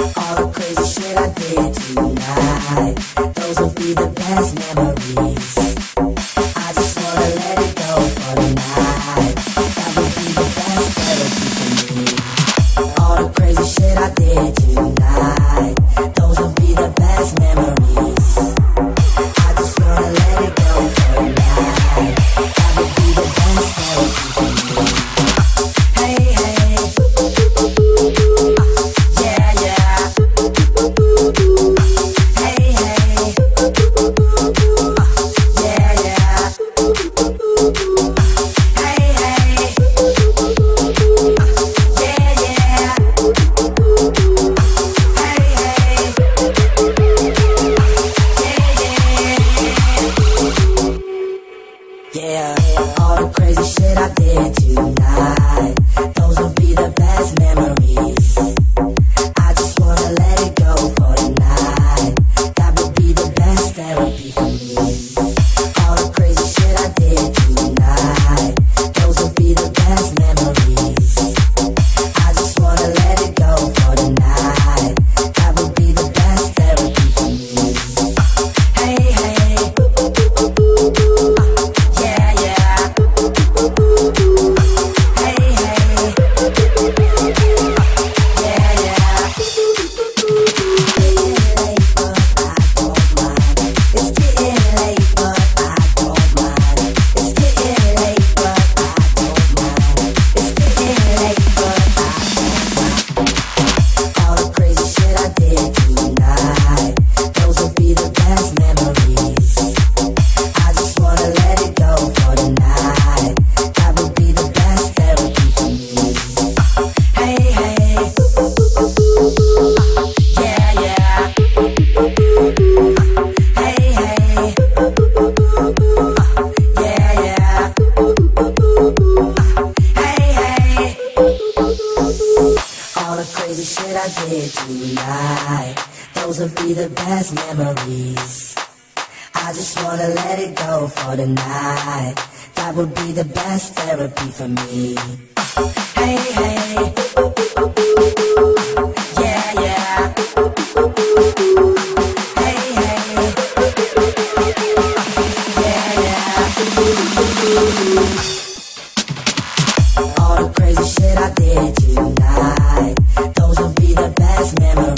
All the crazy shit I did tonight. Those will be the best memories. I just wanna let it go for the night. That would be the best therapy for me. All the crazy shit I did tonight. All the crazy shit I did tonight. Those will be the best memories. the crazy shit I did tonight. Those will be the best memories. I just wanna let it go for the night. That would be the best therapy for me. Hey, hey. Yeah, yeah. Hey, hey. Yeah, yeah. All the crazy shit I did tonight it's never